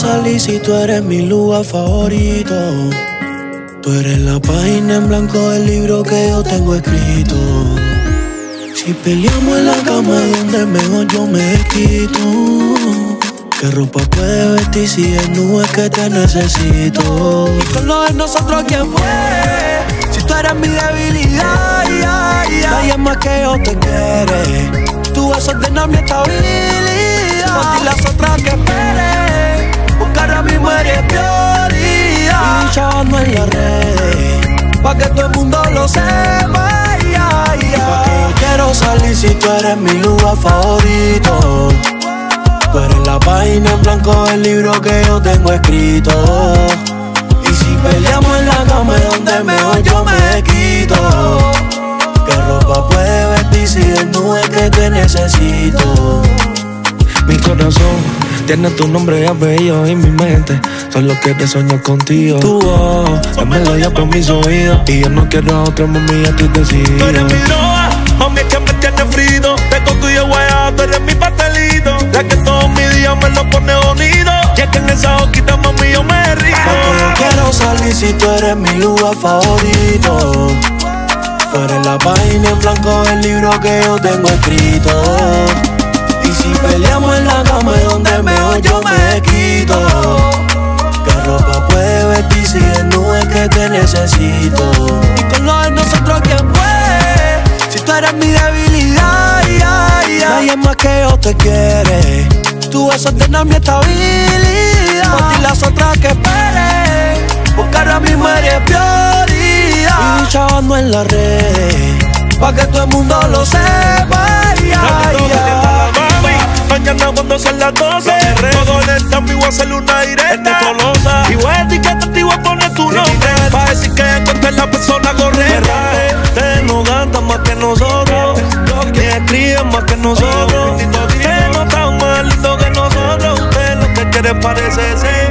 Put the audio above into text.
salir si tú eres mi lugar favorito. Tú eres la página en blanco del libro que yo tengo escrito. Si peleamos en la cama donde mejor yo me quito. ¿Qué ropa puede vestir si es que te necesito? Y con de nosotros, ¿quién fue? Si tú eres mi debilidad, ya, ya. nadie más que yo te quiere. Tú vas a ordenar mi estabilidad. Y las otras que esperen. Que todo el mundo lo sepa. Ya, ya. Pa' que yo quiero salir si tú eres mi lugar favorito. Tú eres la página en blanco del libro que yo tengo escrito. Y si peleamos en la cama donde mejor yo me quito. ¿Qué ropa puede vestir si desnuda es que te necesito? Mi corazón tiene tu nombre y apellido en mi mente. Solo quiero soñar contigo. Tu voz es melodía por mis oídos. Y yo no quiero a otro mami, ya estoy decidido. Tú eres mi mami, es que me tiene frito. Te coco y guayaba, tú eres mi pastelito. La que todos mis días me lo pone bonito. Y es que en esa boquita, mami, yo me río. Porque yo quiero salir si tú eres mi lugar favorito. Tú eres la página en blanco del libro que yo tengo escrito. Y peleamos en la cama es donde mejor yo me quito. ¿Qué ropa puede vestir si desnuda es que te necesito? Y con lo de nosotros, ¿quién fue? Si tú eres mi debilidad, ya, ya. nadie más que yo te quiere. Tú vas a ordenar mi estabilidad. Y las otras que esperen. Buscar a mi madre prioridad. Y chavando en las redes. Pa' que todo el mundo lo sepa. Ya, ya. Mañana cuando sean las 12 Todo en el tambi voy a hacerle una directa Tolosa. Y voy a etiquetarte y voy a poner tu nombre Pa' decir que es la persona correcta. Te no cantan más que nosotros. Ni escriben más que nosotros. Que no están más lindo que nosotros. Usted lo que quiere parece ser